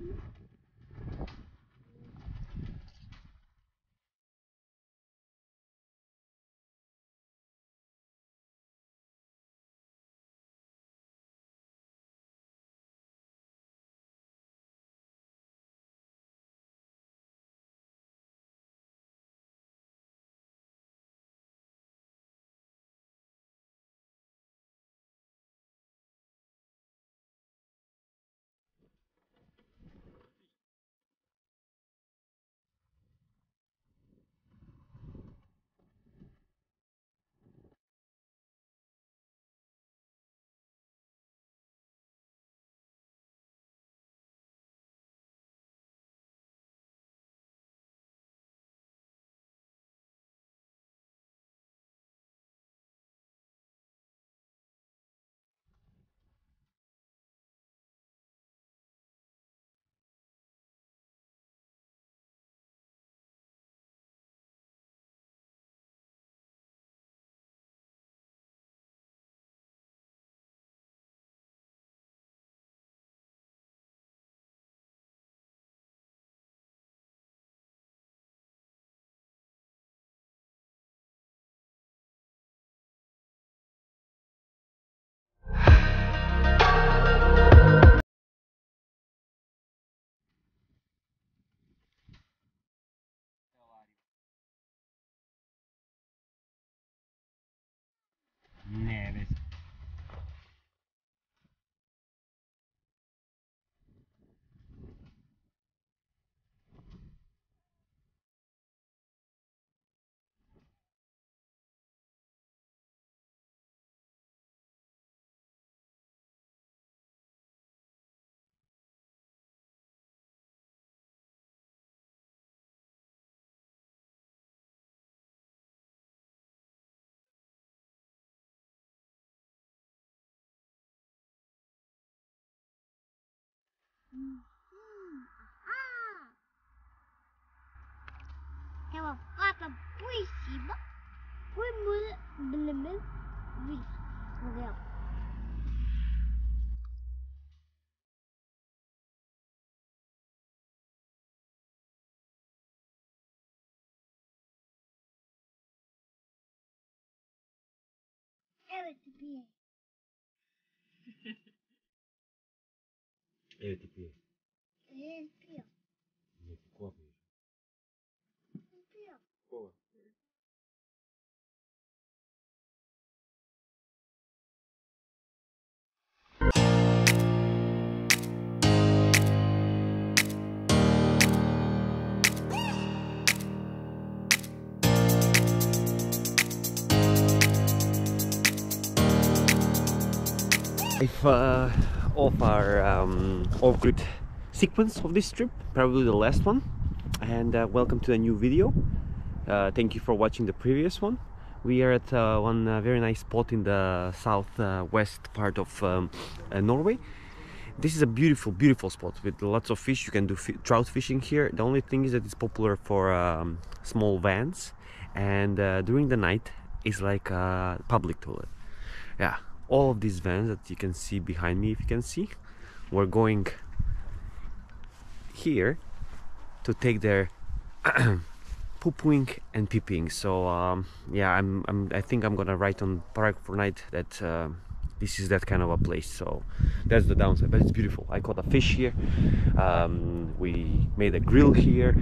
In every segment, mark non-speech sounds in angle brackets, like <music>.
Neves. Ela fata por cima, por muito, É tipo. É, é, é pior. É tipo a. É pior. Boa. Of our um, off-grid sequence of this trip, probably the last one. And uh, welcome to a new video. Uh, thank you for watching the previous one. We are at uh, one uh, very nice spot in the southwest part of um, uh, Norway. This is a beautiful, beautiful spot with lots of fish. You can do trout fishing here. The only thing is that it's popular for um, small vans, and uh, during the night it's like a public toilet. Yeah, all of these vans that you can see behind me, if you can see, were going here to take their <clears throat> poo-pooing and peeping. So um, yeah, I'm, I'm I think I'm gonna write on Park for Night that uh, this is that kind of a place. So that's the downside, but it's beautiful. I caught a fish here. Um, we made a grill here,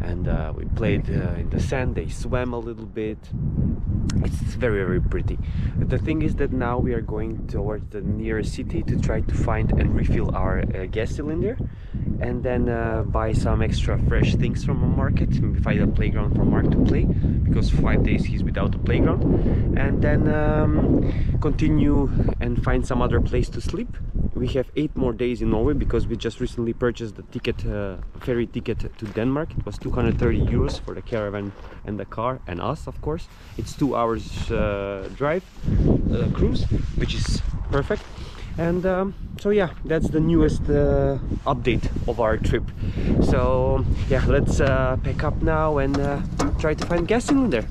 and uh, we played uh, in the sand. They swam a little bit. It's very very pretty. The thing is that now we are going towards the nearest city to try to find and refill our uh, gas cylinder and then uh, buy some extra fresh things from a market maybe find a playground for Mark to play because five days he's without a playground and then um, continue and find some other place to sleep we have eight more days in Norway because we just recently purchased the ticket uh, ferry ticket to Denmark it was 230 euros for the caravan and the car and us of course. It's two hours uh, drive uh, cruise which is perfect. And um, so yeah that's the newest uh, update of our trip. So yeah let's uh, pack up now and uh, try to find gas cylinder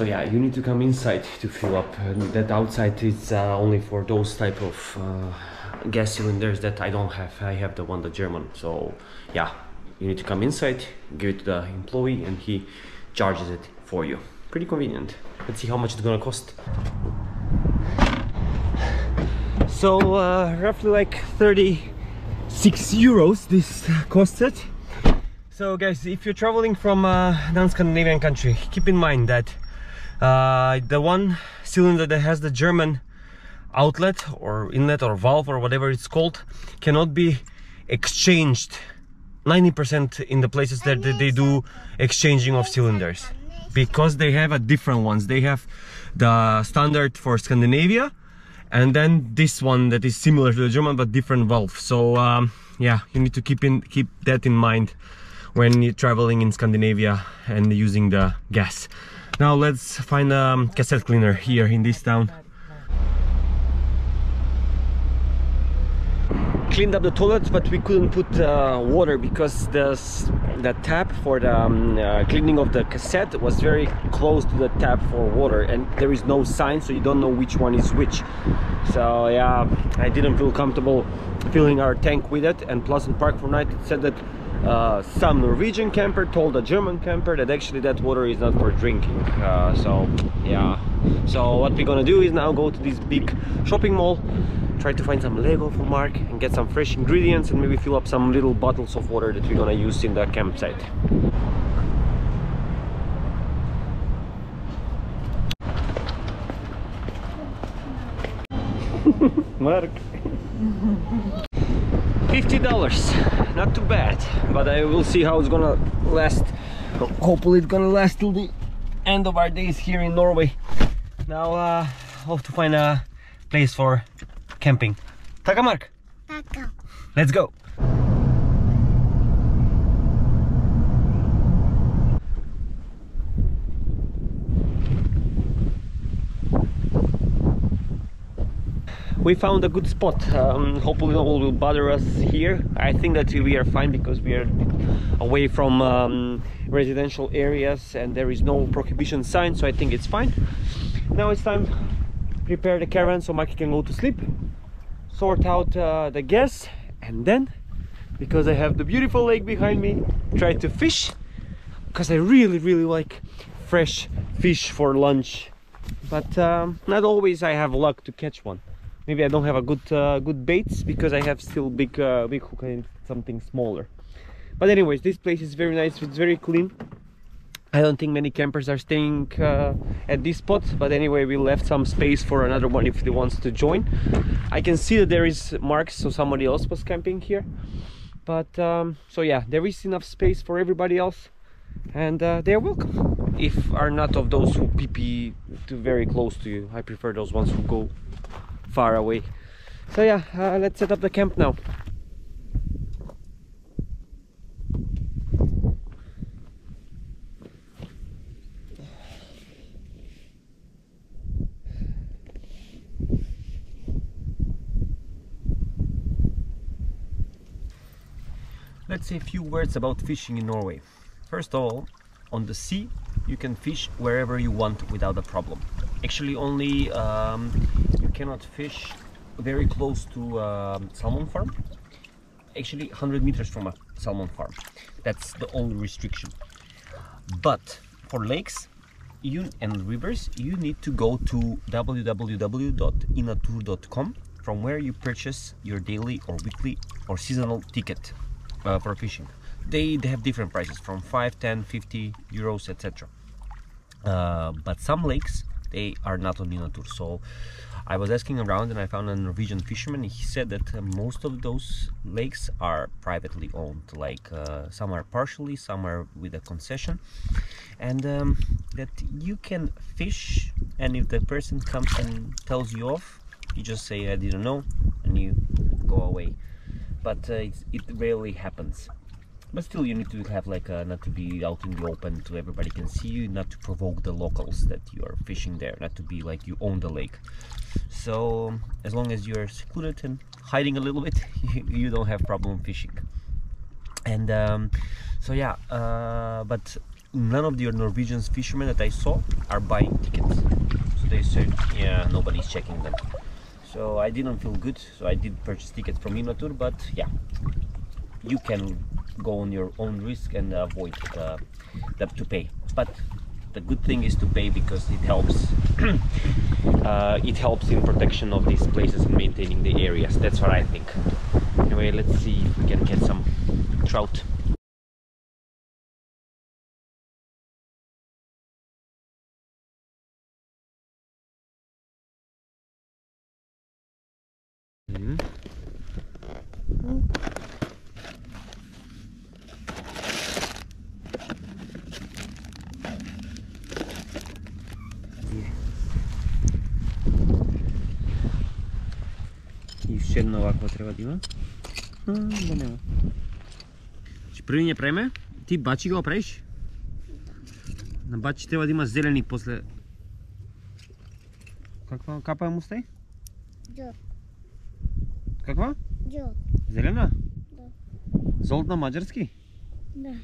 So yeah, you need to come inside to fill up. That outside is uh, only for those type of uh, gas cylinders that I don't have. I have the one, the German. So yeah, you need to come inside, give it to the employee and he charges it for you. Pretty convenient. Let's see how much it's gonna cost. So uh, roughly like 36 euros this costed. So guys, if you're traveling from a non-Scandinavian country, keep in mind that uh, the one cylinder that has the German outlet or inlet or valve or whatever it's called cannot be exchanged 90% in the places that they do exchanging of cylinders because they have a different ones they have the standard for Scandinavia and then this one that is similar to the German but different valve. So um, yeah you need to keep in keep that in mind when you're traveling in Scandinavia and using the gas. Now let's find a um, cassette cleaner here in this town cleaned up the toilets but we couldn't put uh, water because the, the tap for the um, uh, cleaning of the cassette was very close to the tap for water and there is no sign so you don't know which one is which. So yeah I didn't feel comfortable filling our tank with it and plus in Park for Night it said that uh, some Norwegian camper told a German camper that actually that water is not for drinking. Uh, so yeah. So what we're gonna do is now go to this big shopping mall try to find some Lego for Mark and get some fresh ingredients and maybe fill up some little bottles of water that we're gonna use in the campsite. <laughs> Mark. Fifty dollars, not too bad, but I will see how it's gonna last. Hopefully, it's gonna last till the end of our days here in Norway. Now, uh, I have to find a place for camping. Takamark, Taka. let's go. We found a good spot. Um, hopefully, no one will bother us here. I think that we are fine because we are away from um, residential areas and there is no prohibition sign, so I think it's fine. Now it's time prepare the caravan so Mikey can go to sleep sort out uh, the gas and then because I have the beautiful lake behind me try to fish because I really really like fresh fish for lunch. But um, not always I have luck to catch one. Maybe I don't have a good uh, good baits because I have still big uh, big hook and something smaller. But anyways this place is very nice it's very clean I don't think many campers are staying uh, at this spot, but anyway, we left some space for another one if they wants to join. I can see that there is marks, so somebody else was camping here. But um, so yeah, there is enough space for everybody else, and uh, they're welcome. If are not of those who pee pee too very close to you, I prefer those ones who go far away. So yeah, uh, let's set up the camp now. Say a few words about fishing in Norway. First of all, on the sea, you can fish wherever you want without a problem. Actually, only um, you cannot fish very close to a salmon farm. Actually, 100 meters from a salmon farm. That's the only restriction. But for lakes you and rivers, you need to go to www.inatur.com from where you purchase your daily or weekly or seasonal ticket uh, for fishing. They, they have different prices from 5, 10, 50 euros, etc. Uh, but some lakes they are not on Inatur. So I was asking around and I found a Norwegian fisherman. He said that uh, most of those lakes are privately owned. Like uh, some are partially, some are with a concession, and um, that you can fish. And if the person comes and tells you off, you just say I didn't know, and you go away. But uh, it rarely happens but still you need to have like uh, not to be out in the open to everybody can see you not to provoke the locals that you are fishing there not to be like you own the lake so as long as you're secluded and hiding a little bit you, <laughs> you don't have problem fishing and um, so yeah uh, but none of the Norwegian fishermen that I saw are buying tickets. So they said, yeah, nobody's checking them. So I didn't feel good. So I did purchase tickets from Inatur, but yeah, you can go on your own risk and avoid uh, to pay. But the good thing is to pay because it helps <clears throat> uh, it helps in protection of these places and maintaining the areas that's what I think anyway let's see if we can get some trout Mhm. И ще едно аква трябва да има. Да няма. Ще първи не правиме? Ти бачи го правиш? На бачи трябва да има зелени после... Каква капа му стай? Джот. Каква? Зелена. Зелена? Да. Золотно-маджерский? Да.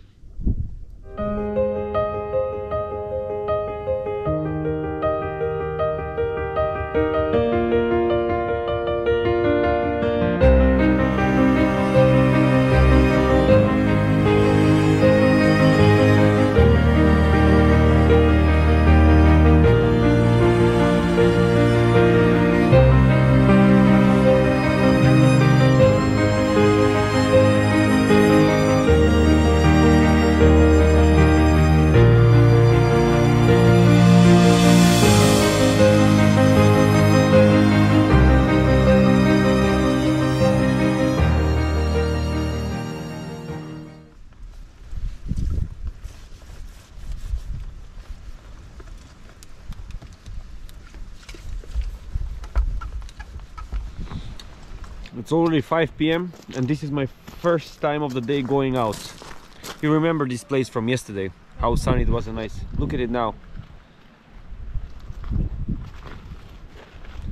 It's already 5 p.m. and this is my first time of the day going out. You remember this place from yesterday, how sunny it was and nice. Look at it now.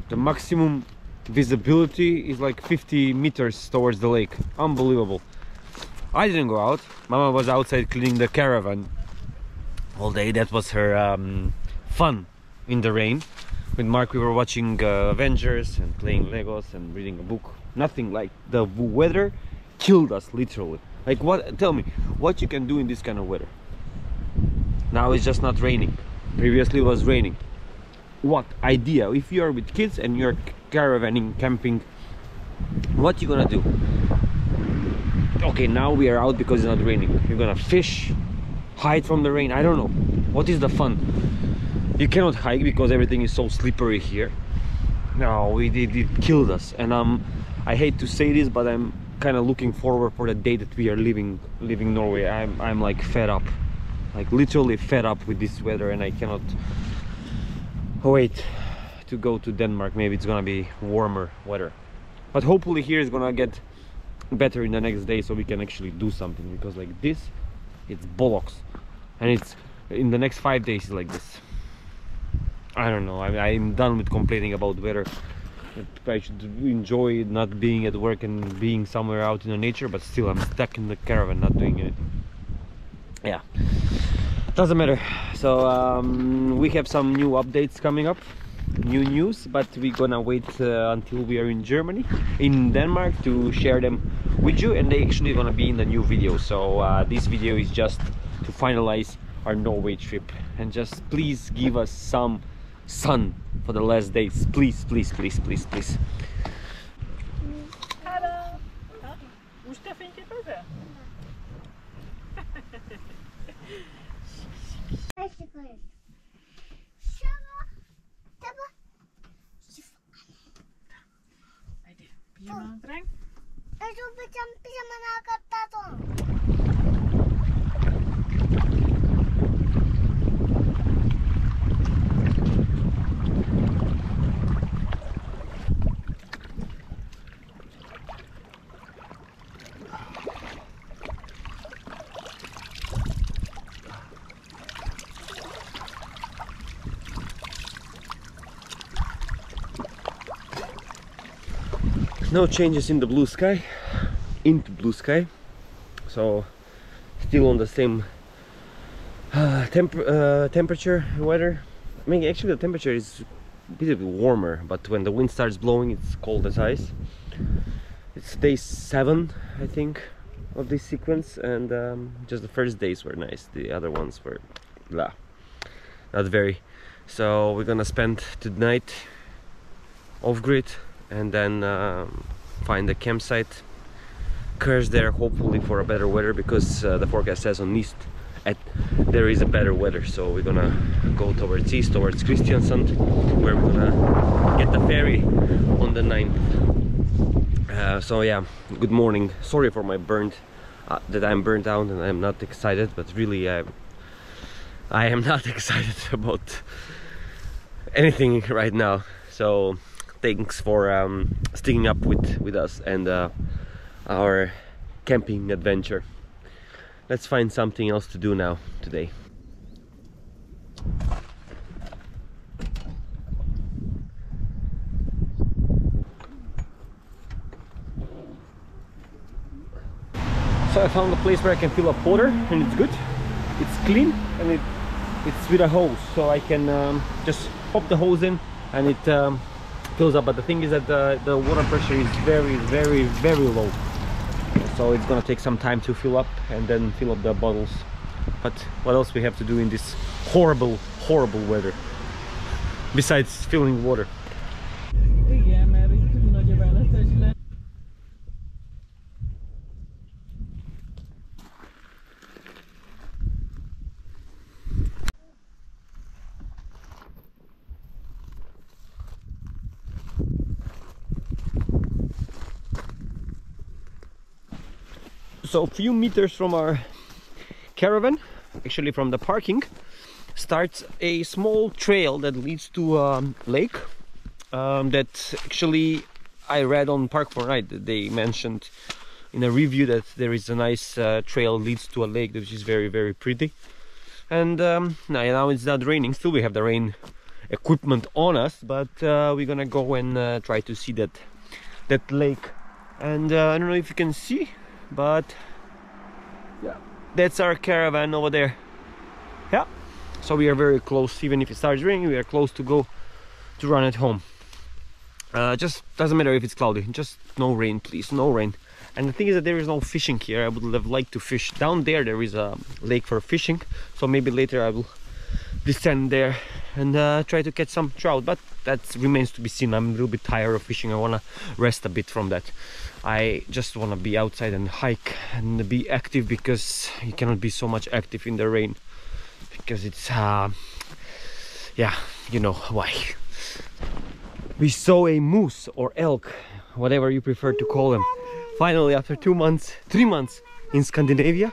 The maximum visibility is like 50 meters towards the lake. Unbelievable. I didn't go out. Mama was outside cleaning the caravan all day. That was her um, fun in the rain. With Mark, we were watching uh, Avengers and playing Legos and reading a book. Nothing like the weather killed us literally. Like what? Tell me, what you can do in this kind of weather? Now it's just not raining. Previously it was raining. What idea? If you are with kids and you're caravanning, camping, what you gonna do? Okay, now we are out because it's not raining. You're gonna fish, hide from the rain. I don't know. What is the fun? You cannot hike because everything is so slippery here. No, it, it, it killed us, and um, I hate to say this, but I'm kind of looking forward for the day that we are leaving leaving Norway. I'm I'm like fed up, like literally fed up with this weather, and I cannot wait to go to Denmark. Maybe it's gonna be warmer weather, but hopefully here is gonna get better in the next day, so we can actually do something. Because like this, it's bollocks, and it's in the next five days like this. I don't know. I, I'm done with complaining about weather. I should enjoy not being at work and being somewhere out in the nature, but still I'm stuck in the caravan, not doing anything. Yeah, doesn't matter. So um, we have some new updates coming up, new news, but we're gonna wait uh, until we are in Germany, in Denmark, to share them with you, and they actually gonna be in the new video. So uh, this video is just to finalize our Norway trip, and just please give us some sun for the last days please please please please please Hallo! Mustafa inte börja? No changes in the blue sky into blue sky so still on the same temp uh, temperature, weather. I mean, actually, the temperature is a bit warmer, but when the wind starts blowing, it's cold as ice. It's day seven, I think, of this sequence, and um, just the first days were nice. The other ones were, blah, not very. So we're gonna spend tonight off grid, and then um, find a campsite. Curse there, hopefully for a better weather, because uh, the forecast says on east at there is a better weather. So we're gonna go towards east towards Kristiansand where we're gonna get the ferry on the 9th uh, so yeah good morning. Sorry for my burnt uh, that I'm burnt out and I'm not excited but really I I am <laughs> not <laughs> excited about anything right now. So thanks for um, sticking up with with us and uh, our camping adventure. Let's find something else to do now today. So I found a place where I can fill up water and it's good. It's clean and it it's with a hose so I can um, just pop the hose in and it um, fills up but the thing is that the, the water pressure is very very very low. So it's gonna take some time to fill up and then fill up the bottles. But what else we have to do in this horrible horrible weather besides filling water so a few meters from our caravan actually from the parking starts a small trail that leads to a lake um, that actually I read on Park for Night that they mentioned in a review that there is a nice uh, trail leads to a lake which is very very pretty. And um, now, it's not raining still. We have the rain equipment on us but uh, we're gonna go and uh, try to see that that lake. And uh, I don't know if you can see but yeah. that's our caravan over there. Yeah. So we are very close. Even if it starts raining we are close to go to run at home. Uh, just doesn't matter if it's cloudy. Just no rain please. No rain. And the thing is that there is no fishing here. I would have liked to fish down there. There is a lake for fishing. So maybe later i will descend there and uh, try to catch some trout but that remains to be seen. I'm a little bit tired of fishing. I want to rest a bit from that. I just want to be outside and hike and be active because you cannot be so much active in the rain because it's uh yeah you know why? We saw a moose or elk whatever you prefer to call them. Finally after two months three months in scandinavia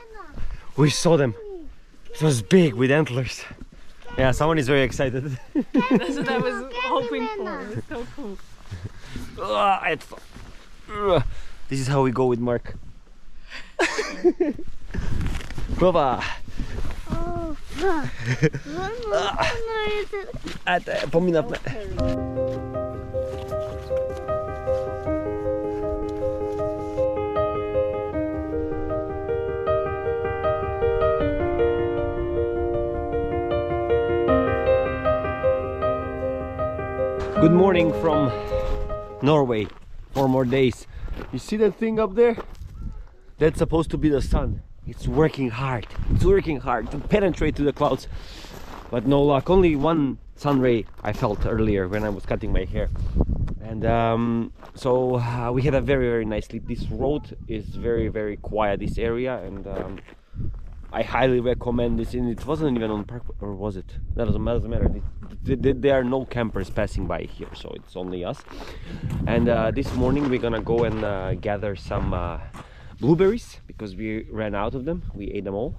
we saw them. It was big with antlers yeah someone is very excited. That's what I was hoping for. It was so cool. Ah, it's fu- Ugh. this is how we go with mark. <laughs> Baba, <laughs> O, Good morning from Norway. Four more days. You see that thing up there? That's supposed to be the sun. It's working hard. It's working hard to penetrate to the clouds. But no luck. Only one sun ray I felt earlier when I was cutting my hair. And um, so uh, we had a very very nice sleep. This road is very very quiet. This area and um, I highly recommend this. And it wasn't even on park, or was it? That doesn't, doesn't matter. Th- th- There are no campers passing by here, so it's only us. And uh, this morning we're gonna go and uh, gather some uh, blueberries because we ran out of them. We ate them all.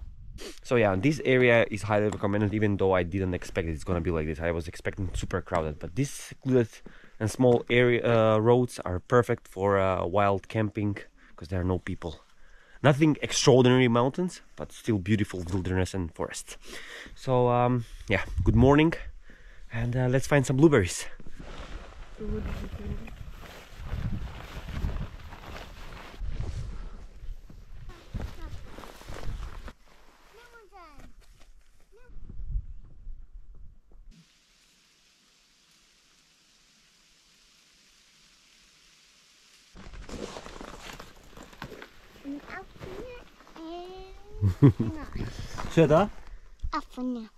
So yeah, this area is highly recommended. Even though I didn't expect it's gonna be like this, I was expecting super crowded. But these secluded and small area uh, roads are perfect for uh, wild camping because there are no people nothing extraordinary mountains but still beautiful wilderness and forest. So um yeah good morning and uh, let's find some blueberries Afne. Schön da? Afne.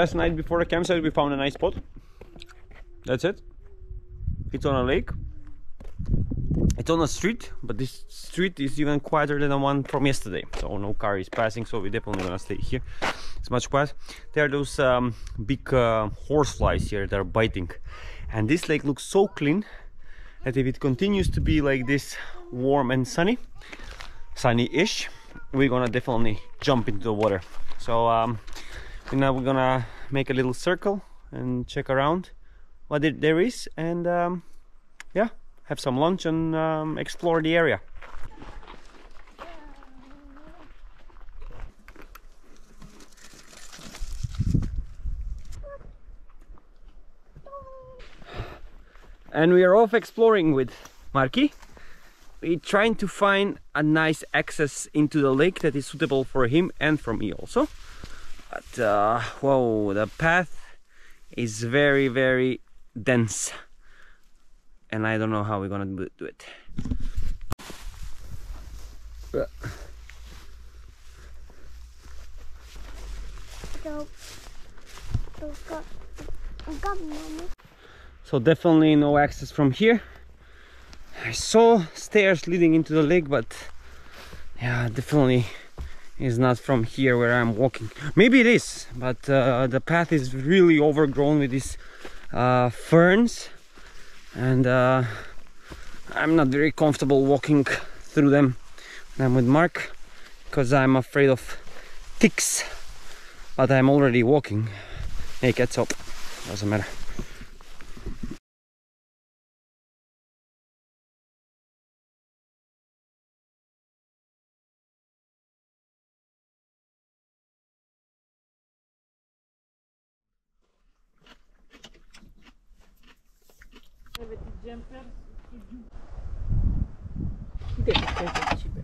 Last night before the campsite, we found a nice spot. That's it. It's on a lake. It's on a street, but this street is even quieter than the one from yesterday. So no car is passing, so we're definitely gonna stay here. It's much quiet. There are those um, big uh, horseflies here that are biting, and this lake looks so clean that if it continues to be like this warm and sunny, sunny-ish, we're gonna definitely jump into the water. So um, now we're gonna make a little circle and check around what there is and um, yeah have some lunch and um, explore the area. And we are off exploring with Marki we're trying to find a nice access into the lake that is suitable for him and for me also but uh, whoa the path is very very dense. And I don't know how we're gonna do it. So definitely no access from here. I saw stairs leading into the lake but yeah definitely is not from here where I'm walking. Maybe it is but uh, the path is really overgrown with these uh, ferns. And uh, I'm not very comfortable walking through them when I'm with Mark because I'm afraid of ticks. But I'm already walking. Naked so doesn't matter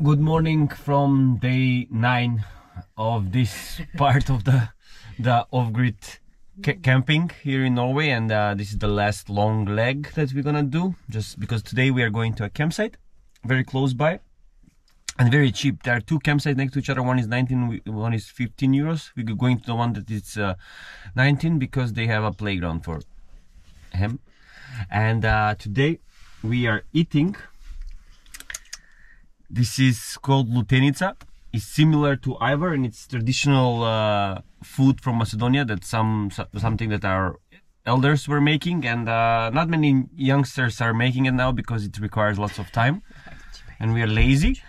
Good morning from day nine of this part of the the off-grid camping here in Norway, and uh, this is the last long leg that we're gonna do. Just because today we are going to a campsite very close by and very cheap. There are two campsites next to each other. One is 19, one is 15 euros. We're going to the one that is uh, 19 because they have a playground for him. And uh, today we are eating this is called lutenica. It's similar to ajvar and it's traditional uh, food from Macedonia. That's some something that our elders were making, and uh, not many youngsters are making it now because it requires lots of time, <laughs> and we are lazy.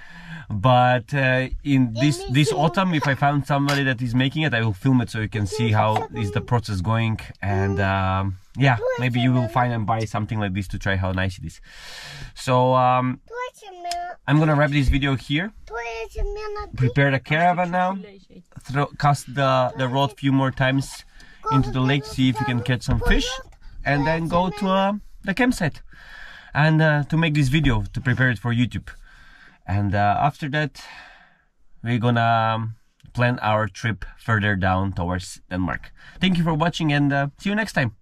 But uh, in this this autumn, if I found somebody that is making it, I will film it so you can see how is the process going. And um, yeah, maybe you will find and buy something like this to try how nice it is. So um, I'm gonna wrap this video here. Prepare the caravan now. Throw, cast the the rod few more times into the lake, see if you can catch some fish, and then go to uh, the campsite and uh, to make this video to prepare it for YouTube. And uh, after that, we're gonna um, plan our trip further down towards Denmark. Thank you for watching, and uh, see you next time.